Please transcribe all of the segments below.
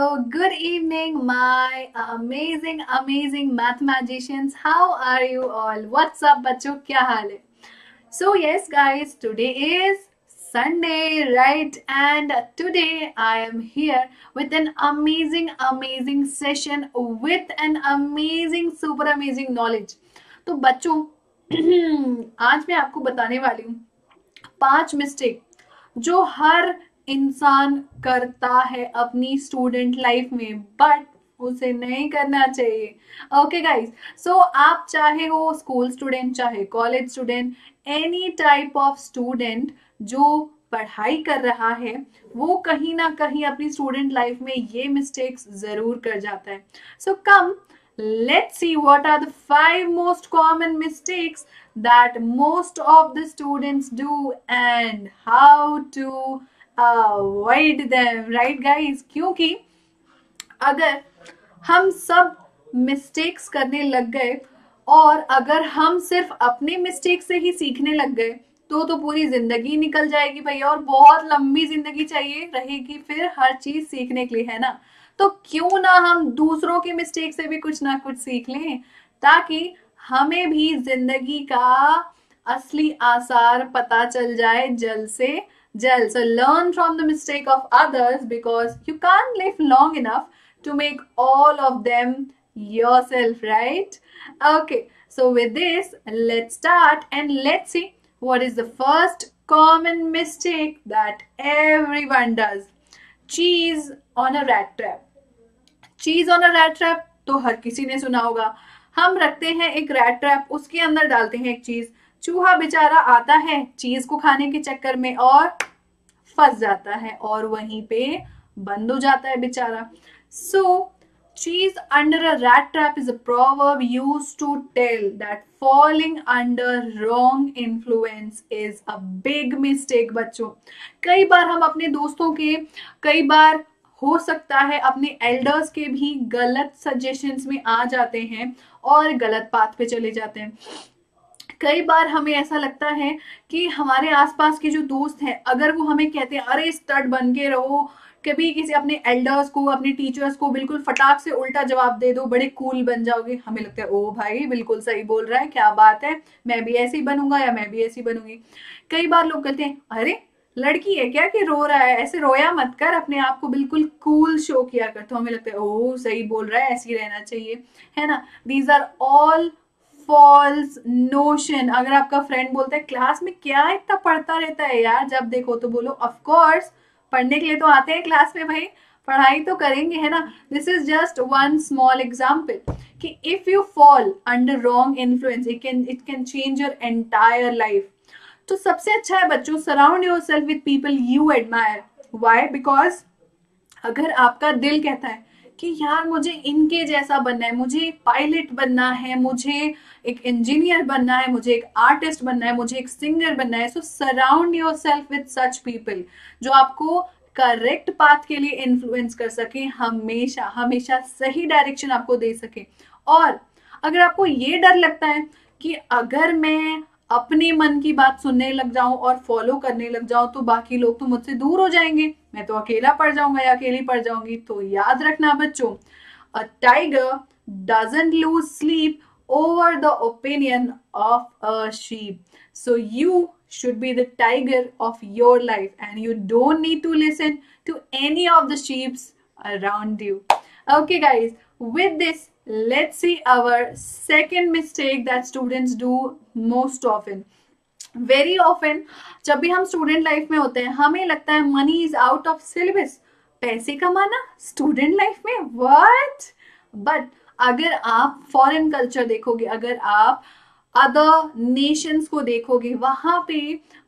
Good evening, my amazing, amazing mathematicians. How are you all? What's up, बच्चों क्या हाल है? So yes, guys, today is Sunday, right? And today I am here with an amazing, amazing session with an amazing, super amazing knowledge. तो बच्चों आज मैं आपको बताने वाली हूँ पाँच मिस्टेक जो हर इंसान करता है अपनी स्टूडेंट लाइफ में बट उसे नहीं करना चाहिए। ओके गाइस सो आप चाहे हो स्कूल स्टूडेंट चाहे college student any type of student जो पढ़ाई कर रहा है, वो कहीं ना कहीं अपनी स्टूडेंट लाइफ में ये मिस्टेक्स ज़रूर कर जाता है। So come let's see what are the five most common mistakes that most of the students do and how to avoid them right guys क्योंकि अगर हम सब मिस्टेक्स करने लग गए और अगर हम सिर्फ़ अपने मिस्टेक से ही सीखने लग गए तो तो पूरी ज़िंदगी निकल जाएगी भैया और बहुत लंबी ज़िंदगी चाहिए रहेगी फिर हर चीज़ सीखने के लिए, है ना? तो क्यों ना हम दूसरों के मिस्टेक से भी कुछ ना कुछ सीख लें, ताकि हमें भी ज़िंदगी का असली आसार पता चल जाए जल्द से gel. So learn from the mistake of others because you can't live long enough to make all of them yourself, right? Okay, so with this, let's start and let's see what is the first common mistake that everyone does. Cheese on a rat trap. Cheese on a rat trap तो हर किसी ने सुना होगा हम रखते हैं एक rat trap उसके अंदर डालते हैं एक चीज चूहा बेचारा आता है चीज़ को खाने के चक्कर में और फंस जाता है और वहीं पे बंद हो जाता है बेचारा। सो cheese under a rat trap is a proverb used to tell that falling under wrong influence is a big mistake, बच्चों। कई बार हम अपने दोस्तों के, कई बार हो सकता है अपने एल्डर्स के भी गलत सजेशंस में आ जाते हैं और गलत पाथ पे चले जाते हैं। कई बार हमें ऐसा लगता है कि हमारे आसपास के जो दोस्त हैं, अगर वो हमें कहते हैं, अरे, स्टड बन के रहो, कभी किसी अपने एल्डर्स को, अपने टीचर्स को बिल्कुल फटाक से उल्टा जवाब दे दो, बड़े कूल बन जाओगे। हमें लगता है, ओ भाई, बिल्कुल सही बोल रहा है, क्या बात है, मैं भी ऐसी बनूँगा या मैं भी ऐसी बनूँगी? कई बार लोग कहते हैं, अरे, लड़की है क्या कि रो रहा है? ऐसे रोया मत कर, अपने आप को बिल्कुल कूल शो किया कर। तो हमें लगता है, ओ, सही बोल रहा है, ऐसे ही रहना चाहिए। है ना? These are all false notion अगर आपका फ्रेंड बोलता है, क्लास में क्या इतना पढ़ता रहता है यार? जब देखो तो बोलो ऑफकोर्स पढ़ने के लिए तो आते हैं क्लास में भाई, पढ़ाई तो करेंगे, है ना? This is just one small example कि if you fall under wrong influence it can it can change your entire life तो सबसे अच्छा है बच्चों surround yourself with people you admire why because अगर आपका दिल कहता है कि यार मुझे इनके जैसा बनना है, मुझे एक पायलट बनना है, मुझे एक इंजीनियर बनना है, मुझे एक आर्टिस्ट बनना है, मुझे एक सिंगर बनना है। So surround yourself with such people जो आपको करेक्ट पाथ के लिए इन्फ्लुएंस कर सके, हमेशा हमेशा सही डायरेक्शन आपको दे सके। और अगर आपको ये डर लगता है कि अगर मैं अपने मन की बात सुनने लग जाऊँ और फॉलो करने लग जाऊँ तो बाकी लोग तो मुझसे दूर हो जाएँगे। मैं तो अकेला पड़ जाऊँगा या अकेली पड़ जाऊँगी तो याद रखना बच्चों a tiger doesn't lose sleep over the opinion of a sheep so you should be the tiger of your life and you don't need to listen to any of the sheeps around you okay guys with this let's see our second mistake that students do most of in very often जब भी हम student life में होते हैं, हमें लगता है money is out of syllabus पैसे कमाना स्टूडेंट लाइफ में? व्हाट बट अगर आप फॉरेन कल्चर देखोगे, अगर आप अदर नेशंस को देखोगे, वहाँ पे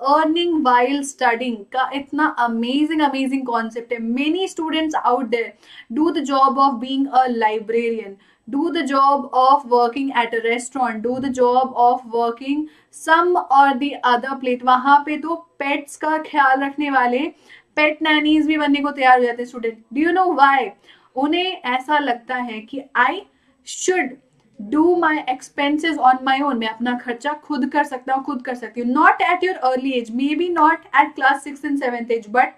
अर्निंग वाइल स्टडिंग का इतना अमेजिंग अमेजिंग कॉन्सेप्ट है. Many students out there do the job of being a librarian do the job of working at a restaurant. Do the job of working some or the other plate. वहाँ पे तो pets का ख्याल रखने वाले पेट nannies भी बनने को तैयार हो जाते हैं student do you know why उन्हें ऐसा लगता है कि I should do my expenses on my own मैं अपना खर्चा खुद कर सकता हूँ, खुद कर सकती हूँ. Not at your early age maybe not at class six and seventh age but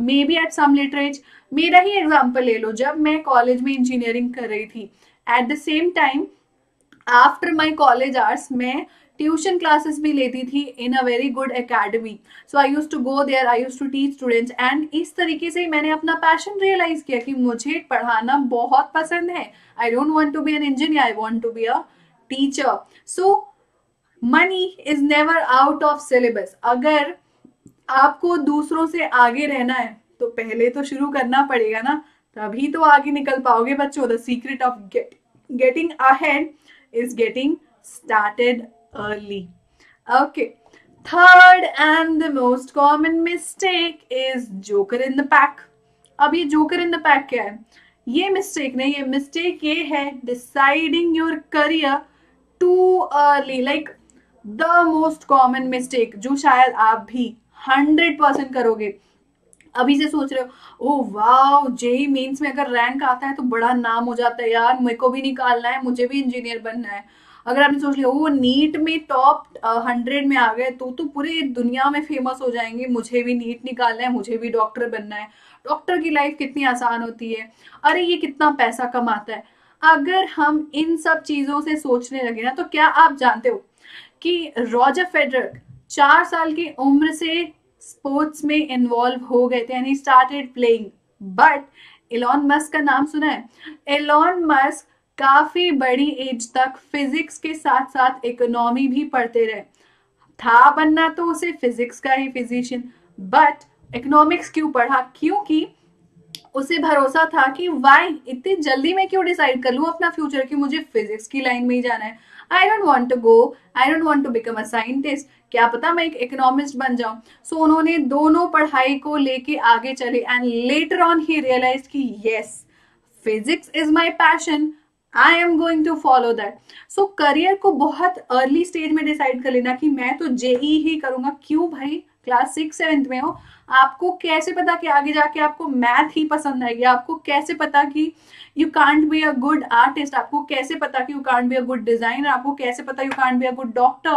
maybe at some age मेरा ही एग्ज़ाम्पल ले लो. जब मैं कॉलेज में इंजीनियरिंग कर रही थी at the same time after my college arts मैं ट्यूशन क्लासेस भी लेती थी in a very good academy so I used to go there I used to teach students and इस तरीके से मैंने अपना पैशन रियलाइज़ किया कि मुझे पढ़ाना बहुत पसंद है. I don't want to be an engineer I want to be a teacher so money is never out of syllabus अगर आपको दूसरों से आगे रहना है तो पहले तो शुरू करना पड़ेगा ना. तभी तो आगे निकल पाओगे बच्चों the secret of get ahead is getting started early okay third and the most common mistake is joker in the pack अब ये जोकर इन द पैक क्या है? ये मिस्टेक नहीं, ये मिस्टेक ये है deciding your career too early like the most common mistake जो शायद आप भी हंड्रेड परसेंट करोगे अभी से सोच रहे हो वाह जेई मेंस में अगर रैंक आता है तो बड़ा नाम हो जाता है यार मेरे को भी निकालना है, मुझे भी इंजीनियर बनना है। अगर आपने सोच लिया वो नीट में टॉप हंड्रेड में आ गए तो तो पूरे दुनिया में फ़ेमस हो जाएँगे, मुझे भी नीट निकालना है, मुझे भी डॉक्टर बनना है। डॉक्टर की लाइफ कितनी आसान होती है। अरे, ये कितना पैसा कमाता है। अगर हम इन सब चीज़ों से सोचने लगे ना तो क्या आप जानते हो कि रॉजर फेडरर चार साल की उम्र से स्पोर्ट्स में इन्वॉल्व हो गए थे, यानी started playing but Elon Musk का नाम सुना है? एलॉन मस्क काफ़ी बड़ी एज तक फिजिक्स के साथ साथ इकोनॉमी भी पढ़ते रहे। था बनना तो उसे फिजिक्स का ही फिजिशियन बट इकोनॉमिक्स क्यों पढ़ा? क्योंकि उसे भरोसा था कि वाई इतनी जल्दी मैं क्यों डिसाइड कर लूँ अपना फ्यूचर कि मुझे फिजिक्स की लाइन में ही जाना है। I don't want to go I don't want to become a scientist क्या पता मैं एक इकोनॉमिस्ट बन जाऊँ। सो so, उन्होंने दोनों पढ़ाई को लेके आगे चले एंड लेटर ऑन ही रियलाइज़ की yes physics is my passion I am going to follow that so career को बहुत अर्ली स्टेज में डिसाइड कर लेना कि मैं तो जेई ही करूँगा। क्यों भाई? क्लास सिक्स सेवेंथ में हो। आपको कैसे पता कि आगे जाके आपको मैथ ही पसंद आएगी? आपको कैसे पता कि you can't be a good artist आपको कैसे पता कि you can't be a good designer आपको कैसे पता you can't be a good doctor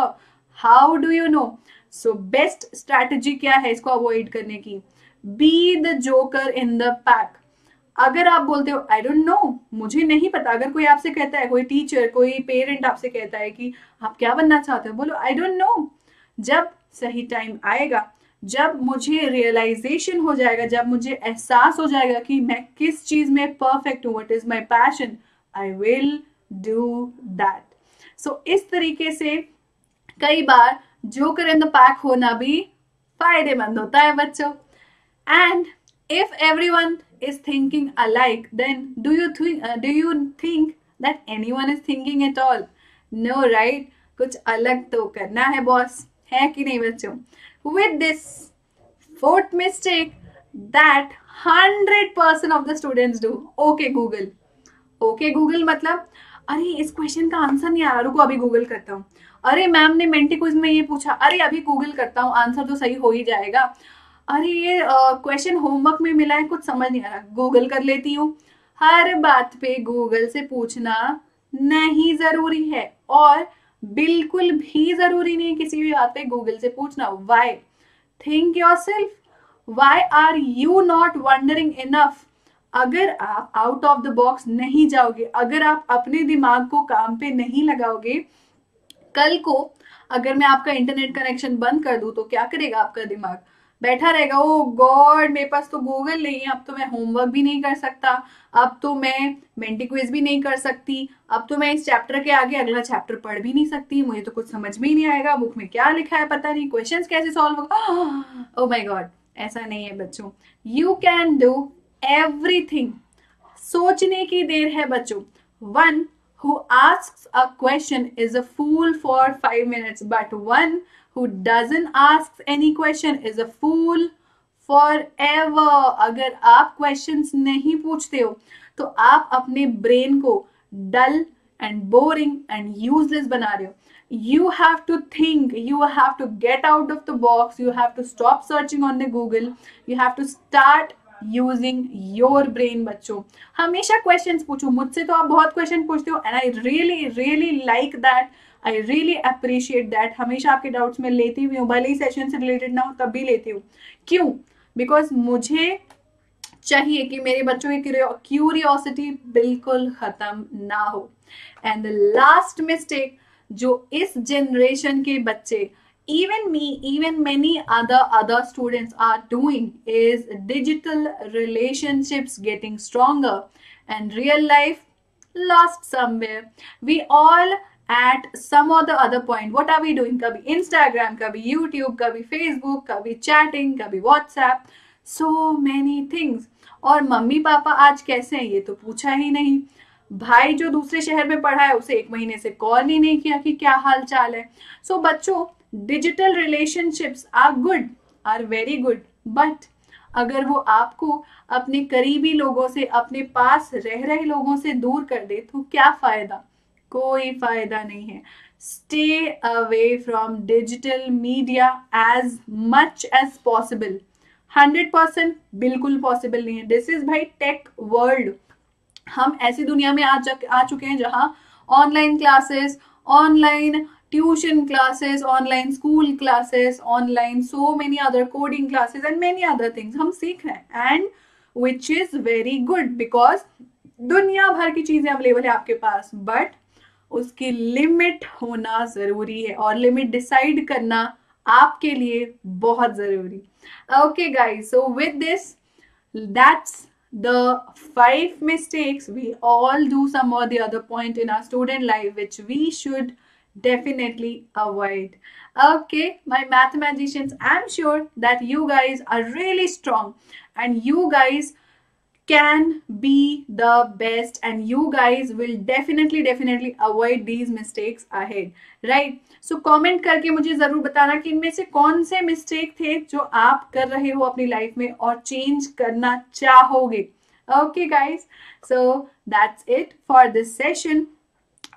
how do you know so best strategy क्या है इसको अवॉइड करने की? Be the joker in the pack अगर आप बोलते हो आई डोंट नो मुझे नहीं पता। अगर कोई आपसे कहता है, कोई टीचर कोई पेरेंट आपसे कहता है कि आप क्या बनना चाहते हो, बोलो आई डोंट नो जब सही टाइम आएगा, जब मुझे रियलाइजेशन हो जाएगा, जब मुझे एहसास हो जाएगा कि मैं किस चीज़ में परफेक्ट हूँ what is my passion I will do that so इस तरीके से कई बार जोकर इन द पैक होना भी फ़ायदेमंद होता है, बच्चों। And if everyone is thinking alike then do you do you think that anyone is thinking at all no right कुछ अलग तो करना है बॉस है कि नहीं, बच्चों? With this fourth mistake that 100% of the students do okay Google okay, google मतलब अरे, इस क्वेश्चन का आंसर नहीं आ रहा, रुको, अभी गूगल करता हूँ। अरे मैम ने मेंटी क्विज में ये पूछा, अरे अभी गूगल करता हूँ, आंसर तो सही हो ही जाएगा। अरे ये क्वेश्चन होमवर्क में मिला है, कुछ समझ नहीं आ रहा गूगल कर लेती हूँ। हर बात पे गूगल से पूछना नहीं ज़रूरी है, और बिल्कुल भी ज़रूरी नहीं किसी भी बात पे गूगल से पूछना। Why think yourself why are you not wondering enough अगर आप आउट ऑफ़ द बॉक्स नहीं जाओगे, अगर आप अपने दिमाग को काम पे नहीं लगाओगे कल को अगर मैं आपका इंटरनेट कनेक्शन बंद कर दूँ तो क्या करेगा आपका दिमाग? बैठा रहेगा, ओ गॉड, मेरे पास तो गूगल नहीं है, अब तो मैं होमवर्क भी नहीं कर सकता, अब तो मैं मेंटी क्विज भी नहीं कर सकती, अब तो मैं इस चैप्टर के आगे अगला चैप्टर पढ़ भी नहीं सकती, मुझे तो कुछ समझ में ही नहीं आएगा बुक में क्या लिखा है पता नहीं क्वेश्चन कैसे सॉल्व होगा? ओ माय गॉड ऐसा नहीं है बच्चों। यू कैन डू एवरीथिंग सोचने की देर है बच्चों। One who asks a question is a fool for five minutes, but one who doesn't ask any question is a fool forever. अगर आप questions नहीं पूछते हो तो आप अपने brain को dull and boring and useless बना रहे हो you have to think you have to get out of the box you have to stop searching on the google you have to start using your brain बच्चों। हमेशा question पूछो, मुझसे तो आप बहुत क्वेश्चन पूछते हो and I really really like that I really appreciate that हमेशा आपके डाउट्स में लेती हुई हूँ, भले ही सेशन से रिलेटेड ना हो, तब भी लेती हूँ। क्यों? बिकॉज़ मुझे चाहिए कि मेरे बच्चों की क्यूरियोसिटी बिल्कुल खत्म ना हो। एंड द लास्ट मिस्टेक जो इस जनरेशन के बच्चे even me even many other other students are doing is digital relationships getting stronger and real life lost somewhere we all at some or the other point what are we doing kabhi instagram kabhi youtube kabhi facebook kabhi chatting kabhi whatsapp so many things और mummy papa आज कैसे हैं ये तो पूछा ही नहीं भाई जो दूसरे शहर में पढ़ा है उसे एक महीने से कॉल ही नहीं किया कि क्या हाल चाल है सो so, बच्चों digital relationships are good are very good but अगर वो आपको अपने करीबी लोगों से अपने पास रह रहे लोगों से दूर कर दे तो क्या फ़ायदा? कोई फ़ायदा नहीं है। Stay away from digital media as much as possible hundred percent बिल्कुल पॉसिबल नहीं है। दिस इज़ भाई टेक वर्ल्ड हम ऐसी दुनिया में आ, आ चुके हैं जहाँ online classes online tuition classes online school classes online so many other coding classes and many other things हम सीख रहे हैं। And which is very good because दुनिया भर की चीज़ें अवेलेबल है आपके पास बट उसकी लिमिट होना ज़रूरी है और लिमिट डिसाइड करना आपके लिए बहुत ज़रूरी। Okay guys so with this that's five mistakes. We all do some or the other point in our student life which we should definitely avoid okay my mathematicians i'm sure that you guys are really strong and you guys can be the best and you guys will definitely definitely avoid these mistakes ahead right so so, comment करके मुझे जरूर बताना कि इनमें से कौन से mistake थे जो आप कर रहे हो अपनी लाइफ में और चेंज करना चाहोगे okay guys so that's it for this session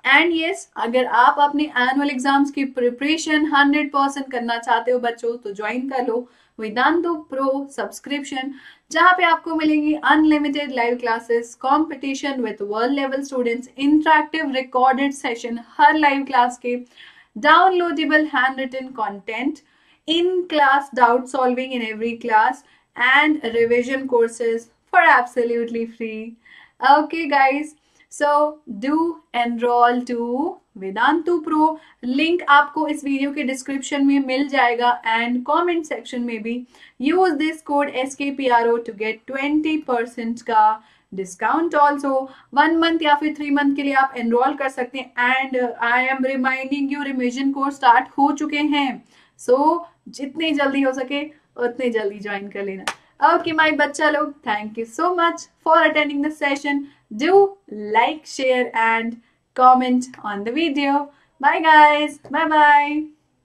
and yes yes, अगर आप अपने एनुअल एग्ज़ाम्स की प्रिपरेशन 100 परसेंट करना चाहते हो बच्चों तो ज्वाइन कर लो वेदांतो प्रो सब्सक्रिप्शन जहाँ पे आपको मिलेंगी unlimited live classes competition with world level students interactive recorded session her live class के downloadable hand handwritten content in class doubt solving in every class and revision courses for absolutely free okay guys, so do enroll to Vedantu pro link आपको इस video के description में मिल जाएगा and comment section में भी. Use this code S K P R O to get twenty percent का discount also one month या फिर थ्री मंथ के लिए आप एनरोल कर सकते हैं and I am reminding you revision course start हो चुके हैं. सो so, जितनी जल्दी हो सके उतनी जल्दी ज्वाइन कर लेना. Okay, my bachalo thank you so much for attending the session. Do like, share and comment on the video. Bye guys. Bye bye.